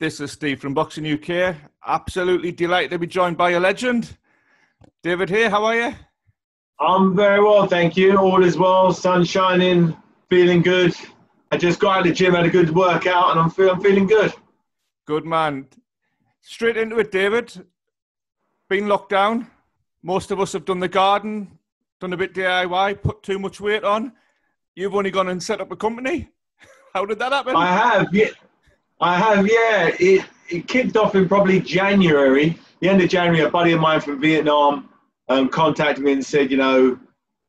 This is Steve from Boxing UK. Absolutely delighted to be joined by a legend. David Haye, how are you? I'm very well, thank you. All is well, sun shining, feeling good. I just got out of the gym, had a good workout, and I'm, feel, I'm feeling good. Good man. Straight into it, David. Been locked down. Most of us have done the garden, done a bit DIY, put too much weight on. You've only gone and set up a company. How did that happen? I have, yeah. I have, yeah. It, it kicked off in probably January, the end of January. A buddy of mine from Vietnam um, contacted me and said, you know,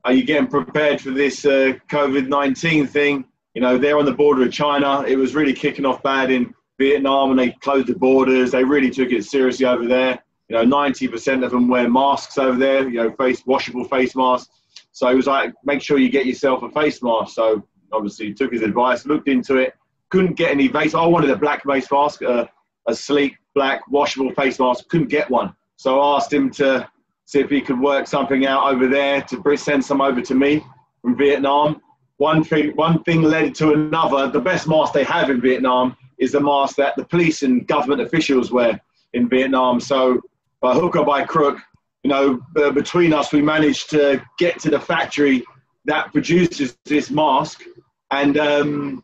are you getting prepared for this uh, COVID 19 thing? You know, they're on the border of China. It was really kicking off bad in Vietnam and they closed the borders. They really took it seriously over there. You know, 90% of them wear masks over there, you know, face washable face masks. So he was like, make sure you get yourself a face mask. So obviously took his advice, looked into it, couldn't get any face. I wanted a black face mask, uh, a sleek black washable face mask. Couldn't get one, so I asked him to see if he could work something out over there to send some over to me from Vietnam. One thing, one thing led to another. The best mask they have in Vietnam is the mask that the police and government officials wear in Vietnam. So by hook or by crook, you know, between us, we managed to get to the factory that produces this mask, and um,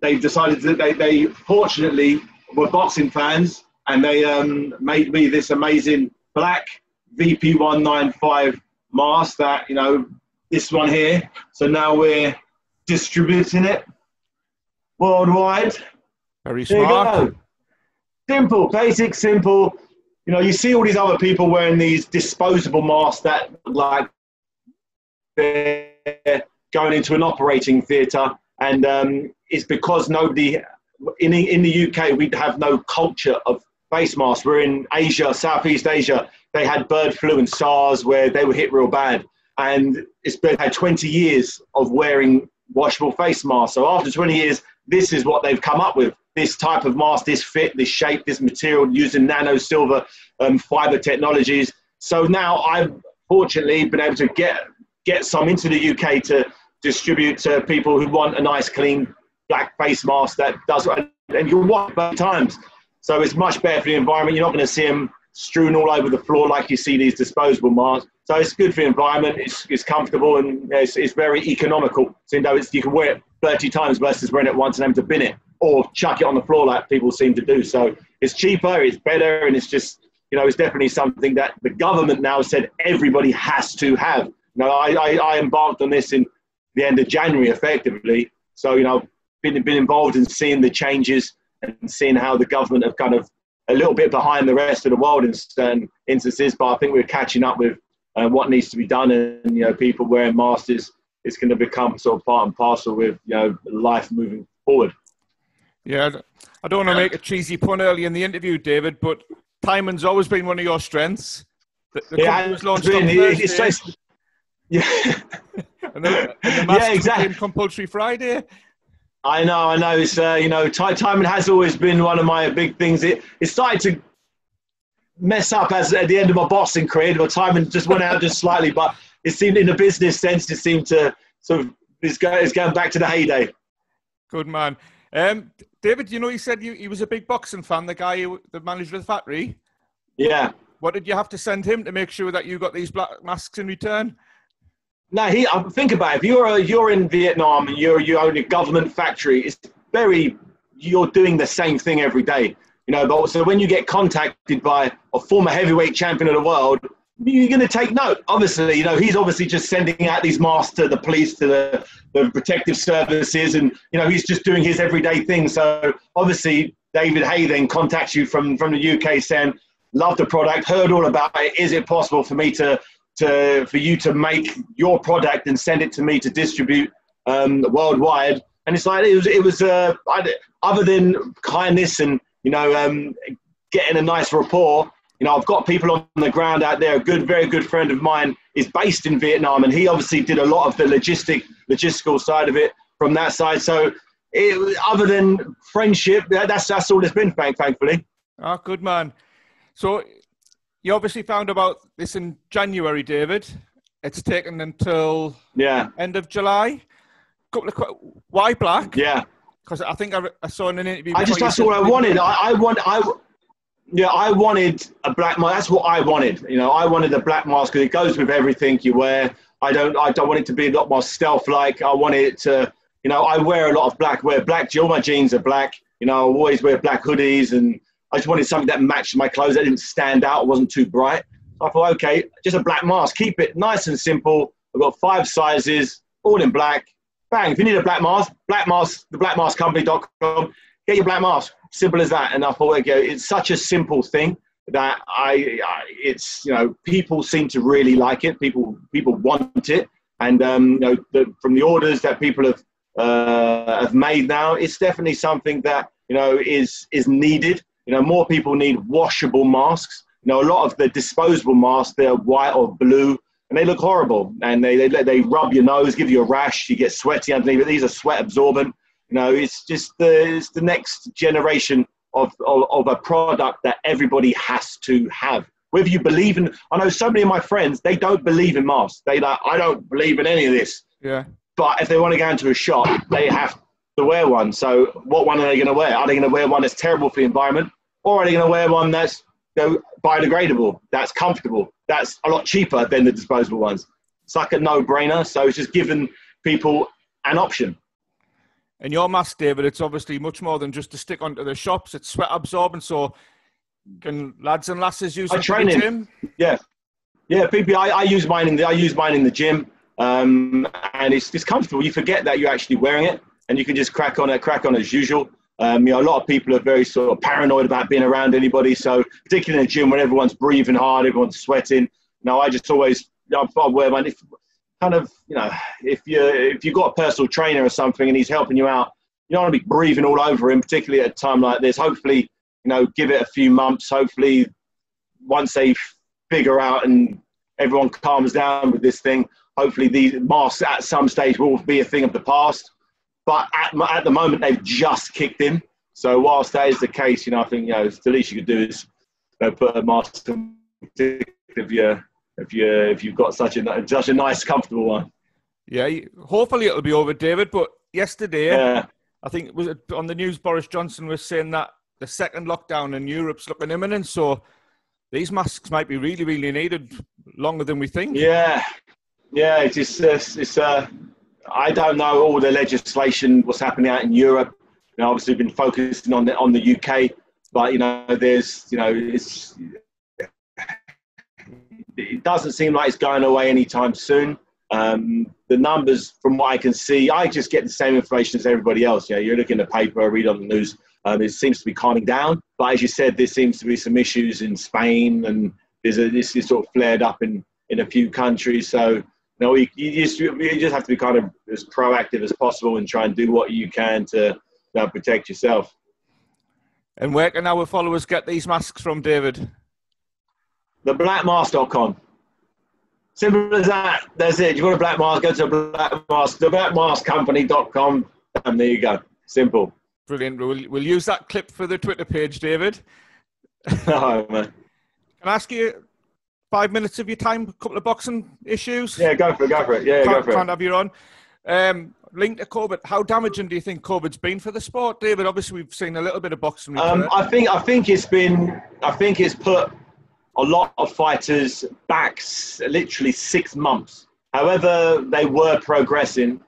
they've decided that they, they fortunately were boxing fans, and they um, made me this amazing black VP195 mask that you know this one here. So now we're distributing it worldwide. Very smart. Simple, basic, simple. You know, you see all these other people wearing these disposable masks that like they're going into an operating theatre, and um, it's because nobody in the, in the UK we have no culture of face masks. We're in Asia, Southeast Asia. They had bird flu and SARS where they were hit real bad, and it's been had 20 years of wearing washable face masks. So after 20 years, this is what they've come up with. This type of mask, this fit, this shape, this material using nano silver um, fiber technologies. So now I've fortunately been able to get get some into the UK to distribute to people who want a nice, clean black face mask that does, and you want both times. So it's much better for the environment. You're not going to see them strewn all over the floor like you see these disposable masks. So it's good for the environment. It's, it's comfortable and it's, it's very economical. So you know, it's, you can wear it 30 times versus wearing it once and having to bin it or chuck it on the floor like people seem to do. So it's cheaper, it's better, and it's just, you know, it's definitely something that the government now said everybody has to have. No, I, I, I embarked on this in the end of January, effectively. So, you know, been, been involved in seeing the changes and seeing how the government have kind of a little bit behind the rest of the world in certain instances. But I think we're catching up with uh, what needs to be done. And, you know, people wearing masks is, is going to become sort of part and parcel with, you know, life moving forward. Yeah, I don't want to make a cheesy pun early in the interview, David, but timing's always been one of your strengths. The, the yeah, was launched on Thursday. Yeah. and the, and the yeah, exactly. compulsory Friday. I know, I know. It's uh, you know, timing has always been one of my big things. It it started to mess up as at the end of my boxing career. My timing just went out just slightly, but it seemed in a business sense, it seemed to sort of it's going, it's going back to the heyday. Good man. Um, David, you know, he said you, he was a big boxing fan. The guy, who, the manager of the factory. Yeah. What did you have to send him to make sure that you got these black masks in return? No, he. Uh, think about it. If you're a, you're in Vietnam and you're you own a government factory, it's very you're doing the same thing every day. You know, but so when you get contacted by a former heavyweight champion of the world, you're going to take note. Obviously, you know, he's obviously just sending out these masks to the police, to the, the protective services, and you know, he's just doing his everyday thing. So obviously, David Haye then contacts you from from the UK saying, "Love the product, heard all about it. Is it possible for me to to for you to make your product and send it to me to distribute um, worldwide. And it's like it was it was uh, other than kindness and you know um, getting a nice rapport. You know, I've got people on the ground out there. A good, very good friend of mine is based in Vietnam, and he obviously did a lot of the logistic, logistical side of it from that side. So, it, other than friendship, that's that's all it's been, thankfully. Oh, good man. So, you obviously found about this in January, David. It's taken until yeah end of July. Couple of why black? Yeah. Because I think I, I, saw in an interview. I just that's what I wanted. I, I want I. Yeah, I wanted a black mask. That's what I wanted. You know, I wanted a black mask because it goes with everything you wear. I don't. I don't want it to be a lot more stealth-like. I want it to. You know, I wear a lot of black. Wear black. All my jeans are black. You know, I always wear black hoodies, and I just wanted something that matched my clothes. That didn't stand out. wasn't too bright. So I thought, okay, just a black mask. Keep it nice and simple. I've got five sizes, all in black. Bang! If you need a black mask, black mask, the blackmaskcompany.com. Get your black mask. Simple as that. And I thought, okay, it's such a simple thing that I, I, it's you know people seem to really like it. People people want it, and um, you know the, from the orders that people have uh, have made now, it's definitely something that you know is is needed. You know, more people need washable masks. You know, a lot of the disposable masks they're white or blue, and they look horrible, and they they, they rub your nose, give you a rash, you get sweaty underneath. But these are sweat absorbent. You know, it's just the it's the next generation of, of, of a product that everybody has to have. Whether you believe in, I know so many of my friends, they don't believe in masks. They like, I don't believe in any of this. Yeah. But if they want to go into a shop, they have to wear one. So what one are they going to wear? Are they going to wear one that's terrible for the environment, they going to wear one that's you know, biodegradable, that's comfortable, that's a lot cheaper than the disposable ones? It's like a no-brainer. So it's just giving people an option. And your mask, David, it's obviously much more than just to stick onto the shops. It's sweat absorbent, so can lads and lasses use it in the gym? Yeah, yeah. People, I, I, use mine in the I use mine in the gym, um, and it's it's comfortable. You forget that you're actually wearing it, and you can just crack on it, crack on as usual. Um, you know, a lot of people are very sort of paranoid about being around anybody. So, particularly in the gym when everyone's breathing hard, everyone's sweating. Now, I just always you know, I wear mine. If, kind of, you know, if you if you've got a personal trainer or something and he's helping you out, you don't want to be breathing all over him, particularly at a time like this. Hopefully, you know, give it a few months. Hopefully, once they figure out and everyone calms down with this thing, hopefully these masks at some stage will be a thing of the past. But at, at the moment, they've just kicked in. So whilst that is the case, you know, I think you know the least you could do is you know, put a mask if you if you if you've got such a such a nice, comfortable one. Yeah, hopefully it'll be over, David. But yesterday, yeah. I think it was on the news. Boris Johnson was saying that the second lockdown in Europe's looking imminent. So these masks might be really, really needed longer than we think. Yeah, yeah. It's just, it's, it's uh, I don't know all the legislation, what's happening out in Europe. You know, obviously, been focusing on the on the UK, but you know, there's you know, it's it doesn't seem like it's going away anytime soon. Um, the numbers, from what I can see, I just get the same information as everybody else. You you're looking at the paper, read on the news. Um, it seems to be calming down. But as you said, there seems to be some issues in Spain, and there's a, this is sort of flared up in, in a few countries. So, know, you, you, just, you just have to be kind of as proactive as possible and try and do what you can to protect yourself. And where can our followers get these masks from, David? Theblackmask.com. Simple as that. That's it. You want a black mask, go to black mask, theblackmaskcompany.com, and there you go. Simple. Brilliant. We'll, we'll use that clip for the Twitter page, David. oh, man. Can I ask you five minutes of your time, a couple of boxing issues? Yeah, go for it, go for it. Yeah, can't, go for it. Can't have you on. Um, linked to COVID, how damaging do you think COVID's been for the sport, David? Obviously, we've seen a little bit of boxing. Um, I think I think it's been I think it's put a lot of fighters back literally six months. However, they were progressing,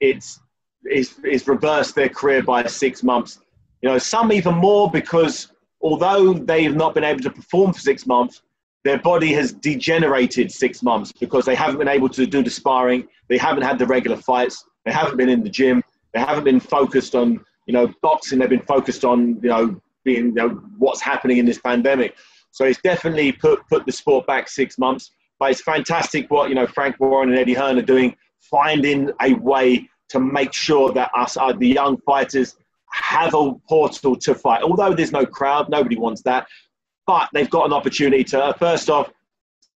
it's, it's, it's reversed their career by six months. You know, some even more because although they've not been able to perform for six months, their body has degenerated six months because they haven't been able to do the sparring, they haven't had the regular fights, they haven't been in the gym, they haven't been focused on, you know, boxing, they've been focused on, you know, being, you know, what's happening in this pandemic. So it's definitely put put the sport back six months. But it's fantastic what you know Frank Warren and Eddie Hearn are doing, finding a way to make sure that us, uh, the young fighters, have a portal to fight. Although there's no crowd, nobody wants that. But they've got an opportunity to uh, first off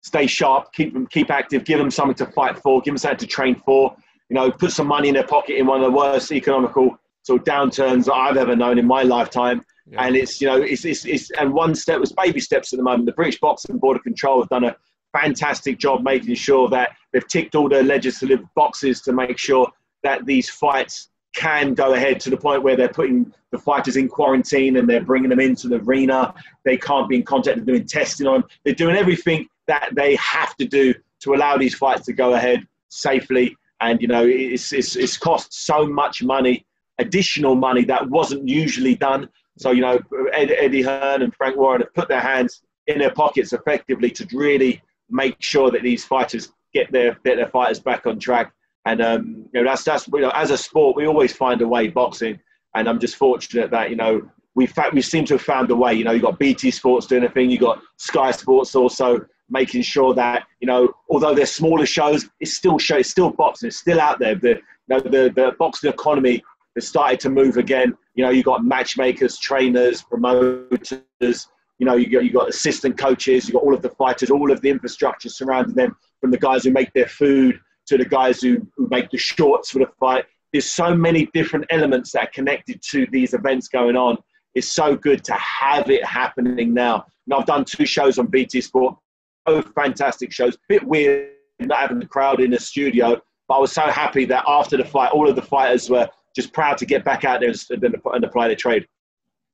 stay sharp, keep them keep active, give them something to fight for, give them something to train for. You know, put some money in their pocket in one of the worst economical sort of downturns that I've ever known in my lifetime. Yeah. And it's, you know, it's, it's, it's, and one step was baby steps at the moment. The British Boxing Board of Control have done a fantastic job making sure that they've ticked all the legislative boxes to make sure that these fights can go ahead to the point where they're putting the fighters in quarantine and they're bringing them into the arena. They can't be in contact. They're doing testing on. They're doing everything that they have to do to allow these fights to go ahead safely. And you know, it's it's, it's cost so much money, additional money that wasn't usually done. So you know, Ed, Eddie Hearn and Frank Warren have put their hands in their pockets effectively to really make sure that these fighters get their get their fighters back on track. And um, you know, that's that's you know, as a sport, we always find a way boxing. And I'm just fortunate that you know we we seem to have found a way. You know, you got BT Sports doing a thing, you got Sky Sports also making sure that you know, although they're smaller shows, it's still show, it's still boxing, it's still out there. The you know, the the boxing economy has started to move again. You know, you got matchmakers, trainers, promoters. You know, you got you got assistant coaches, you got all of the fighters, all of the infrastructure surrounding them, from the guys who make their food to the guys who, who make the shorts for the fight. There's so many different elements that are connected to these events going on. It's so good to have it happening now. Now I've done two shows on BT Sport, both fantastic shows. Bit weird not having the crowd in the studio, but I was so happy that after the fight, all of the fighters were just proud to get back out there and, and apply their trade.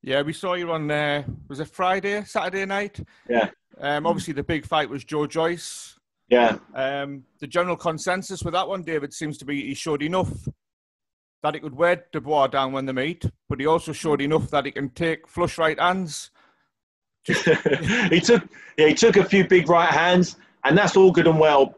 Yeah, we saw you on uh, was it Friday, Saturday night? Yeah. Um, obviously, the big fight was Joe Joyce yeah. Um, the general consensus with that one, David, seems to be he showed enough that he could wear Dubois down when they meet, but he also showed enough that he can take flush right hands. he took yeah, he took a few big right hands, and that's all good and well.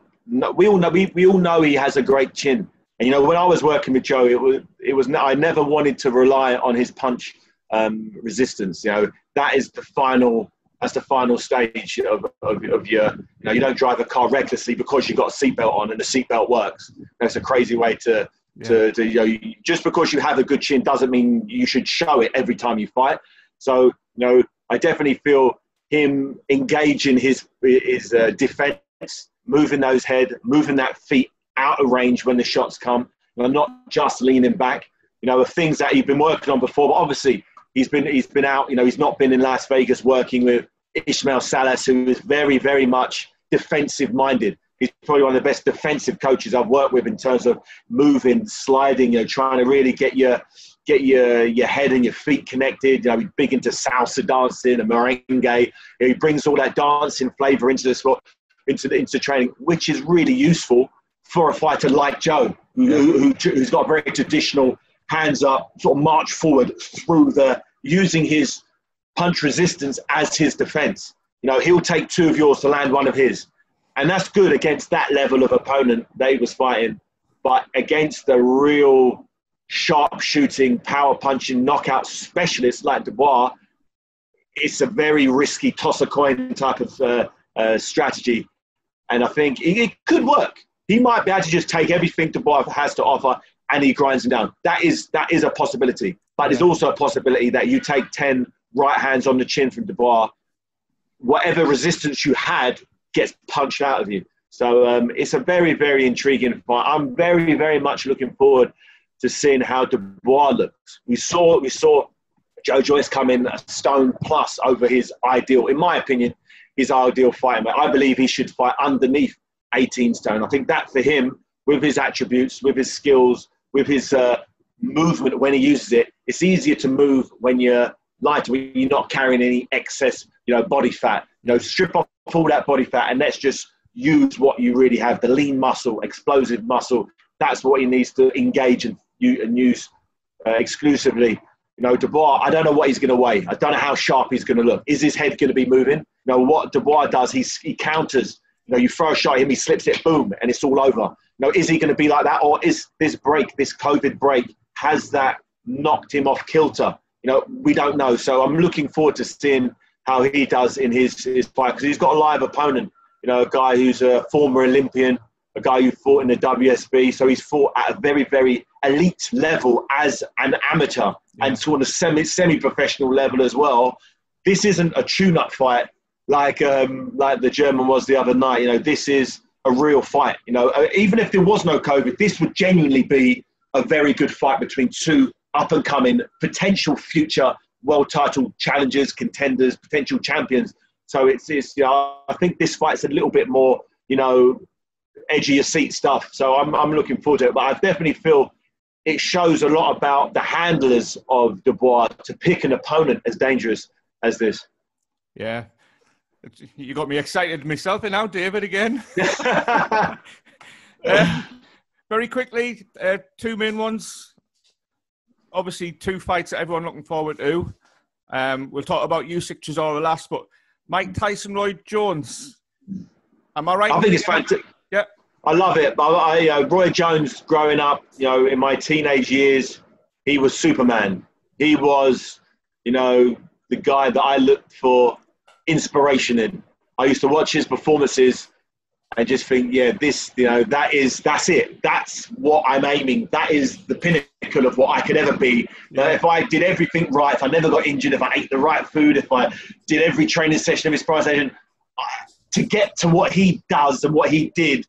We all know we, we all know he has a great chin. And you know, when I was working with Joe, it was it was I never wanted to rely on his punch um, resistance. You know, that is the final that's the final stage of, of, of, your, you know, you don't drive a car recklessly because you've got a seatbelt on and the seatbelt works. That's a crazy way to, yeah. to, to, you know, just because you have a good chin doesn't mean you should show it every time you fight. So, you know, I definitely feel him engaging his, his uh, defense, moving those head, moving that feet out of range when the shots come, and not just leaning back. You know, the things that he's been working on before, but obviously he's been he's been out. You know, he's not been in Las Vegas working with Ismael Salas, who is very, very much defensive minded. He's probably one of the best defensive coaches I've worked with in terms of moving, sliding, you know, trying to really get your get your your head and your feet connected. You know, he's big into salsa dancing and merengue. he brings all that dancing flavour into the sport, into the into training, which is really useful for a fighter like Joe, who, who, who's got a very traditional hands up, sort of march forward through the using his punch resistance as his defense. You know, he'll take two of yours to land one of his. And that's good against that level of opponent they was fighting. But against the real sharp shooting, power punching, knockout specialist like Dubois, it's a very risky toss a coin type of uh, uh, strategy. And I think it, it, could work. He might be able to just take everything Dubois has to offer and he grinds him down. That is, that is a possibility. But there's also a possibility that you take 10 right hands on the chin from Dubois, whatever resistance you had gets punched out of you. So um, it's a very, very intriguing fight. I'm very, very much looking forward to seeing how Dubois looks. We saw, we saw Joe Joyce come in a stone plus over his ideal, in my opinion, his ideal fight. I believe he should fight underneath 18 stone. I think that for him, with his attributes, with his skills, with his uh, movement when he uses it, it's easier to move when you're lighter, when you're not carrying any excess, you know, body fat. You know, strip off all that body fat and let's just use what you really have, the lean muscle, explosive muscle. That's what he needs to engage and, and use uh, exclusively. You know, Dubois, I don't know what he's going to weigh. I don't know how sharp he's going to look. Is his head going to be moving? You know, what Dubois does, he's, he counters. You know, you throw a shot at him, he slips it, boom, and it's all over. You know, is he going to be like that? Or is this break, this COVID break, has that knocked him off kilter? You know, we don't know. So I'm looking forward to seeing how he does in his, his fight because he's got a live opponent. You know, a guy who's a former Olympian, a guy who fought in the WSB. So he's fought at a very, very elite level as an amateur yeah. and sort of semi semi professional level as well. This isn't a tune up fight like um, like the German was the other night. You know, this is a real fight. You know, uh, even if there was no COVID, this would genuinely be a very good fight between two up and coming potential future world title challengers, contenders, potential champions. So it's, it's you know, I think this fight's a little bit more, you know, edge of your seat stuff. So I'm, I'm looking forward to it. But I definitely feel it shows a lot about the handlers of Dubois to pick an opponent as dangerous as this. Yeah. You got me excited myself and now, David, again. uh, very quickly, uh, two main ones. Obviously, two fights that everyone looking forward to. Um, we'll talk about Usyk Chisora last, but Mike Tyson, Roy Jones. Am I right? I think it's fantastic. Yeah. I love it. I, I uh, Roy Jones, growing up, you know, in my teenage years, he was Superman. He was, you know, the guy that I looked for inspiration in. I used to watch his performances and just think, yeah, this, you know, that is, that's it. That's what I'm aiming. That is the pinnacle of what I could ever be. Yeah. if I did everything right, if I never got injured, if I ate the right food, if I did every training session of his prior session, to get to what he does and what he did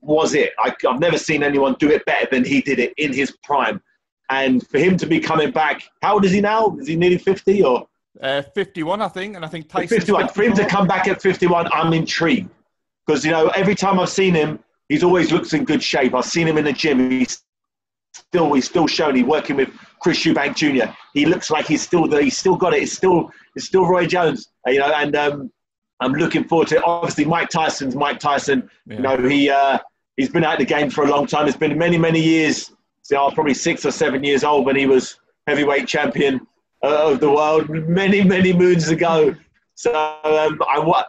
was it. I, I've never seen anyone do it better than he did it in his prime. And for him to be coming back, how old is he now? Is he nearly 50 or? Uh, 51, I think. And I think Tyson. 51. For him to come back at 51, I'm intrigued. Because, you know, every time I've seen him, he's always looks in good shape. I've seen him in the gym. He's still, he's still showing. He's working with Chris Eubank Jr. He looks like he's still there. He's still got it. It's still, it's still Roy Jones. You know, and um, I'm looking forward to it. Obviously, Mike Tyson's Mike Tyson. Yeah. You know, he uh, he's been out of the game for a long time. It's been many, many years. So I was probably six or seven years old when he was heavyweight champion uh, of the world many, many moons ago. So um, I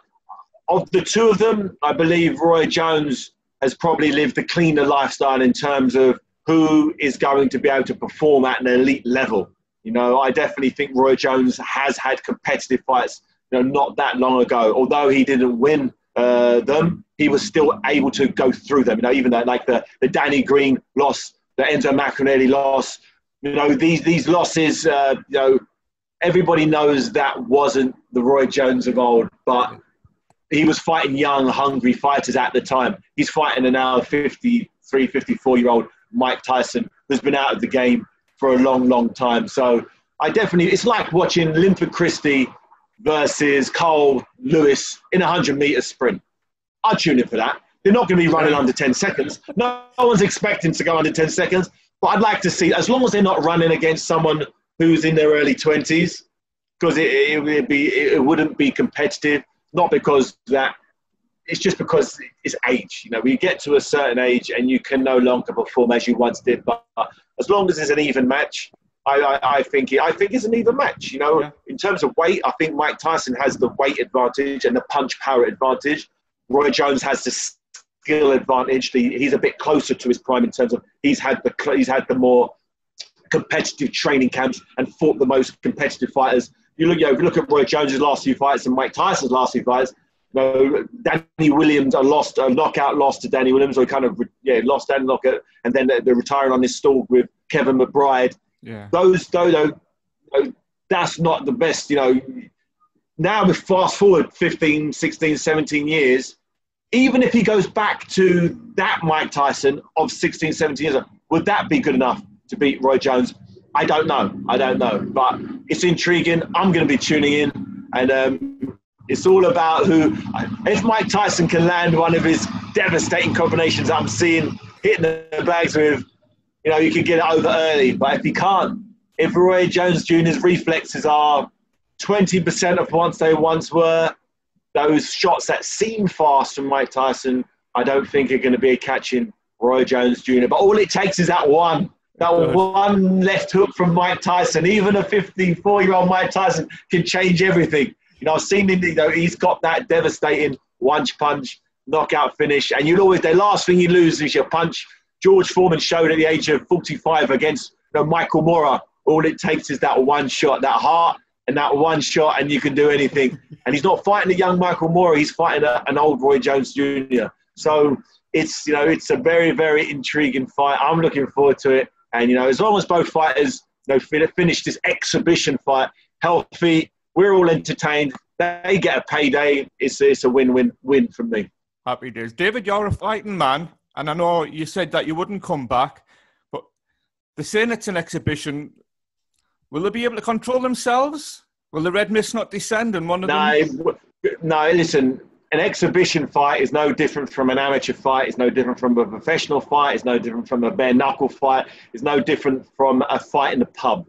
of the two of them, I believe Roy Jones has probably lived a cleaner lifestyle in terms of who is going to be able to perform at an elite level. You know, I definitely think Roy Jones has had competitive fights you know, not that long ago. Although he didn't win uh, them, he was still able to go through them. You know, even that like the, the Danny Green loss, the Enzo Maccarinelli loss. You know, these these losses. Uh, you know, everybody knows that wasn't the Roy Jones of old, but he was fighting young, hungry fighters at the time. He's fighting a now 53, 54 year old Mike Tyson who's been out of the game for a long, long time. So I definitely, it's like watching Linford Christie versus Carl Lewis in a 100 meter sprint. I'd tune in for that. They're not going to be running under 10 seconds. No, one's expecting to go under 10 seconds, but I'd like to see, as long as they're not running against someone who's in their early 20s, because it, it, would be, it wouldn't be competitive, not because that, it's just because it's age. You know, we get to a certain age and you can no longer perform as you once did. But as long as it's an even match, I, I, I think I think it's an even match. You know, yeah. in terms of weight, I think Mike Tyson has the weight advantage and the punch power advantage. Roy Jones has the skill advantage. The, he's a bit closer to his prime in terms of he's had the he's had the more competitive training camps and fought the most competitive fighters. You look, you know, if you look at Roy Jones's last few fights and Mike Tyson's last few fights. You know, Danny Williams, a lost, a knockout loss to Danny Williams, or kind of yeah, lost Danny knockout, and then they're retiring on this stall with Kevin McBride yeah. Those Dodo, that's not the best, you know. Now, we fast forward 15, 16, 17 years, even if he goes back to that Mike Tyson of 16, 17 years, would that be good enough to beat Roy Jones? I don't know. I don't know. But it's intriguing. I'm going to be tuning in. And um, it's all about who. If Mike Tyson can land one of his devastating combinations I'm seeing hitting the bags with you know, you can get it over early. But if he can't, if Roy Jones Jr.'s reflexes are 20% of what they once were, those shots that seem fast from Mike Tyson, I don't think are going to be catching Roy Jones Jr. But all it takes is that one, that one left hook from Mike Tyson. Even a 54-year-old Mike Tyson can change everything. You know, I've seen him. You know, he's got that devastating one-punch knockout finish, and you'll always the last thing you lose is your punch George Foreman showed at the age of 45 against you know, Michael Moorer. All it takes is that one shot, that heart, and that one shot, and you can do anything. And he's not fighting a young Michael Moorer; he's fighting a, an old Roy Jones Jr. So it's you know it's a very very intriguing fight. I'm looking forward to it, and you know as long as both fighters you know finish this exhibition fight healthy, we're all entertained. They get a payday. It's it's a win win win for me. Happy days, David. You're a fighting man. And I know you said that you wouldn't come back, but they're saying it's an exhibition. Will they be able to control themselves? Will the red mist not descend and one of no, them? No, listen. an exhibition fight is no different from an amateur fight. It's no different from a professional fight. It's no different from a bare knuckle fight. It's no different from a fight in the pub.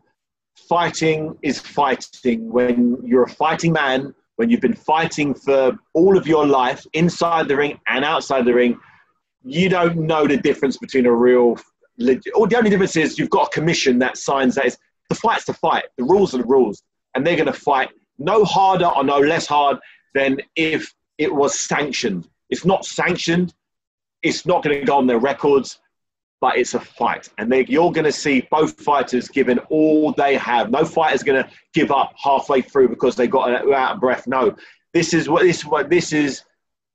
Fighting is fighting. When you're a fighting man, when you've been fighting for all of your life inside the ring and outside the ring, you don't know the difference between a real. Or the only difference is you've got a commission that signs that is the fight's the fight. The rules are the rules, and they're going to fight no harder or no less hard than if it was sanctioned. It's not sanctioned. It's not going to go on their records, but it's a fight. And they, you're going to see both fighters giving all they have. No fighter's going to give up halfway through because they got out of breath. No, this is what this what this is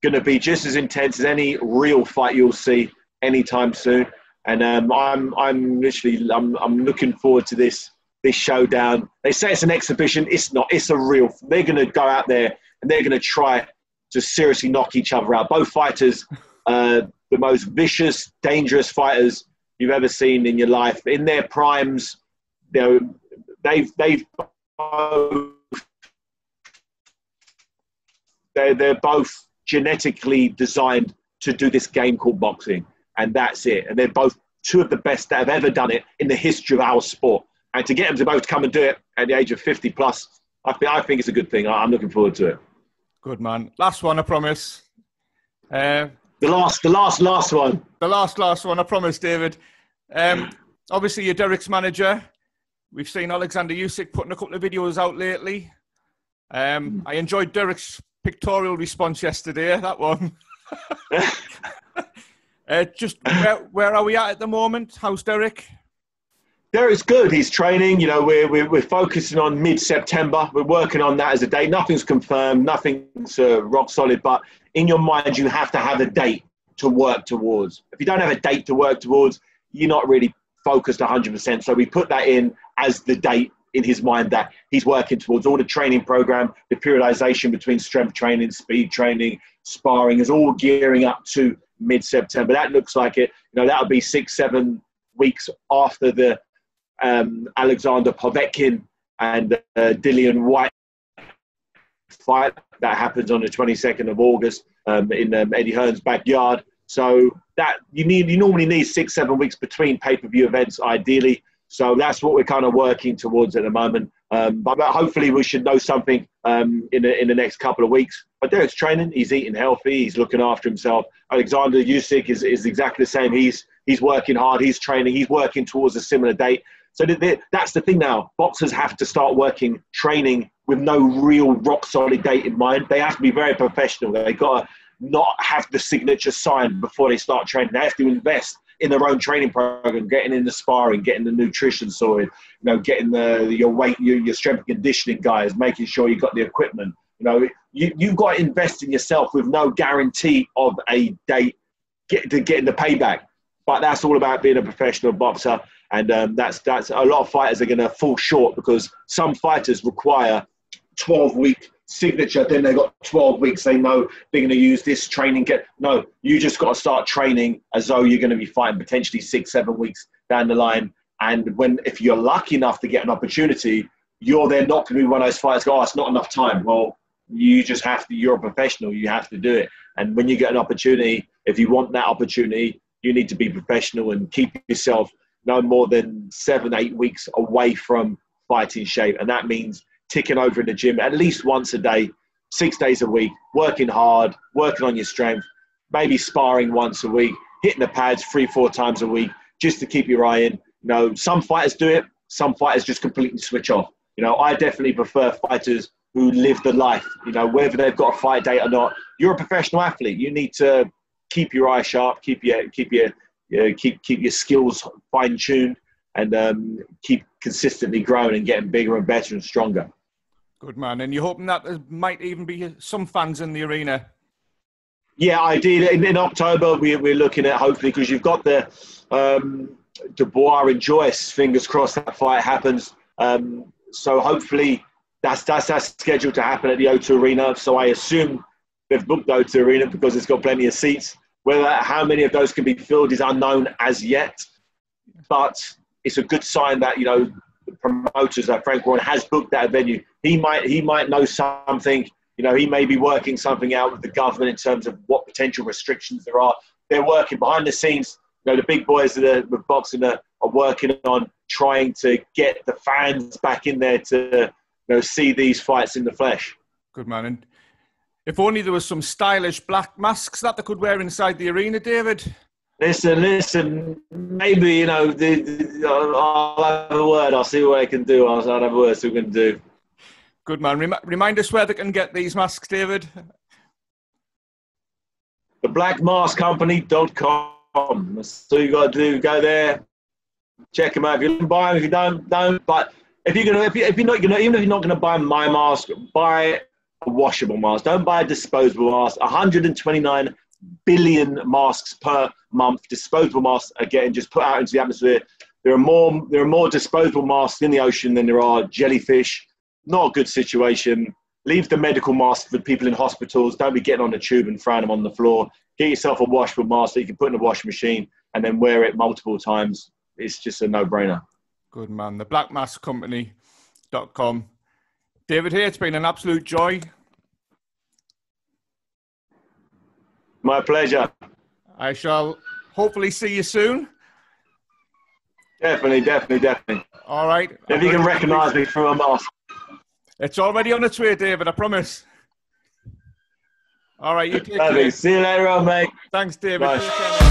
going to be just as intense as any real fight you'll see anytime soon. And um, I'm I'm literally I'm, I'm looking forward to this this showdown. They say it's an exhibition. It's not. It's a real. They're going to go out there and they're going to try to seriously knock each other out. Both fighters, uh, the most vicious, dangerous fighters you've ever seen in your life. In their primes, they're, they've they've both, they're, they're both genetically designed to do this game called boxing, and that's it. And they're both two of the best that have ever done it in the history of our sport. And to get them to both come and do it at the age of 50 plus, I think, I think it's a good thing. I'm looking forward to it. Good man. Last one, I promise. Uh, the last, the last, last one. The last, last one, I promise, David. Um, obviously, you're Derek's manager. We've seen Alexander Usyk putting a couple of videos out lately. Um, I enjoyed Derek's pictorial response yesterday. That one. uh, just where, where are we at at the moment? How's Derek? Derek's good. He's training. You know, we're, we're, we're focusing on mid September. We're working on that as a date. Nothing's confirmed, nothing's uh, rock solid, but in your mind, you have to have a date to work towards. If you don't have a date to work towards, you're not really focused 100%. So we put that in as the date in his mind that he's working towards. All the training program, the periodization between strength training, speed training, sparring is all gearing up to mid September. That looks like it. You know, that'll be six, seven weeks after the um, Alexander Povetkin and uh, Dillian Whyte fight that happens on the 22nd of August um, in um, Eddie Hearn's backyard. So that you need, you normally need six, seven weeks between pay-per-view events, ideally. So that's what we're kind of working towards at the moment. Um, but, but, hopefully we should know something um, in the in the next couple of weeks. But Derek's training, he's eating healthy, he's looking after himself. Alexander Usyk is, is exactly the same. He's he's working hard, he's training, he's working towards a similar date. So that's the thing now. Boxers have to start working, training with no real rock solid date in mind. They have to be very professional. They've got to not have the signature signed before they start training. They have to invest in their own training program, getting in the sparring, getting the nutrition sorted, you know, getting the your weight, your, your strength and conditioning guys, making sure you've got the equipment. You know, you, you've got to invest in yourself with no guarantee of a date get, to getting the payback. But that's all about being a professional boxer and um, that's that's a lot of fighters are going to fall short because some fighters require 12 week signature. Then they've got 12 weeks. They know they're going to use this training. Get no, you just got to start training as though you're going to be fighting potentially six, seven weeks down the line. And when if you're lucky enough to get an opportunity, you're then not going to be one of those fighters. Go, oh, it's not enough time. Well, you just have to. You're a professional. You have to do it. And when you get an opportunity, if you want that opportunity, you need to be professional and keep yourself no more than seven, eight weeks away from fighting shape. And that means ticking over in the gym at least once a day, six days a week, working hard, working on your strength, maybe sparring once a week, hitting the pads three, four times a week, just to keep your eye in. You know, some fighters do it, some fighters just completely switch off. You know, I definitely prefer fighters who live the life, you know, whether they've got a fight date or not. You're a professional athlete. You need to keep your eye sharp, keep your keep your you know, keep keep your skills fine tuned, and um, keep consistently growing and getting bigger and better and stronger. Good man, and you're hoping that there might even be some fans in the arena. Yeah, ideally. In, in October, we, we're looking at hopefully because you've got the um, Dubois and Joyce. Fingers crossed that fight happens. Um, so hopefully that's that's that's scheduled to happen at the O2 Arena. So I assume they've booked the O2 Arena because it's got plenty of seats. Whether how many of those can be filled is unknown as yet, but it's a good sign that you know the promoters that Frank Warren has booked that venue. He might he might know something You know, he may be working something out with the government in terms of what potential restrictions there are. They're working behind the scenes. You know, the big boys that are with boxing are, are working on trying to get the fans back in there to you know see these fights in the flesh. Good man. And if only there was some stylish black masks that they could wear inside the arena, David. Listen, listen. Maybe you know. The, the, I'll have a word. I'll see what I can do. I'll, I'll have a word. See what can do. Good man. Rem- remind us where they can get these masks, David. The Theblackmaskcompany.com. That's all you got to do. Go there, check them out. If you can buy them, if you don't, don't. But if you're gonna, if, you, if you're not gonna, even if you're not gonna buy my mask, buy a washable mask. Don't buy a disposable mask. 129 billion masks per month. Disposable masks are getting just put out into the atmosphere. There are more. There are more disposable masks in the ocean than there are jellyfish. Not a good situation. Leave the medical masks for people in hospitals. Don't be getting on the tube and throwing them on the floor. Get yourself a washable mask that you can put in the washing machine and then wear it multiple times. It's just a no-brainer. Good man. The blackmaskcompany.com. David Haye, it's been an absolute joy. My pleasure. I shall hopefully see you soon. Definitely, definitely, definitely. All right. If you can recognise me through a mask. It's already on its way, David, I promise. All right, you take Lovely. care. See you later on, mate. Thanks, David. Bye. Take care.